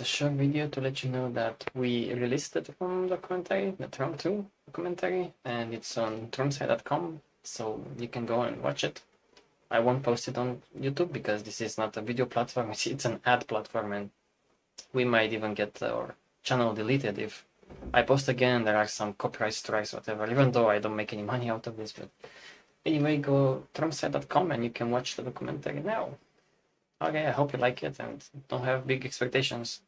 a short video to let you know that we released the TROM documentary, the TROM 2 documentary, and it's on tromsite.com, so you can go and watch it. I won't post it on YouTube because this is not a video platform, it's an ad platform, and we might even get our channel deleted if I post again. There are some copyright strikes, whatever, even though I don't make any money out of this. But anyway, go tromsite.com and you can watch the documentary now. Okay, I hope you like it and don't have big expectations.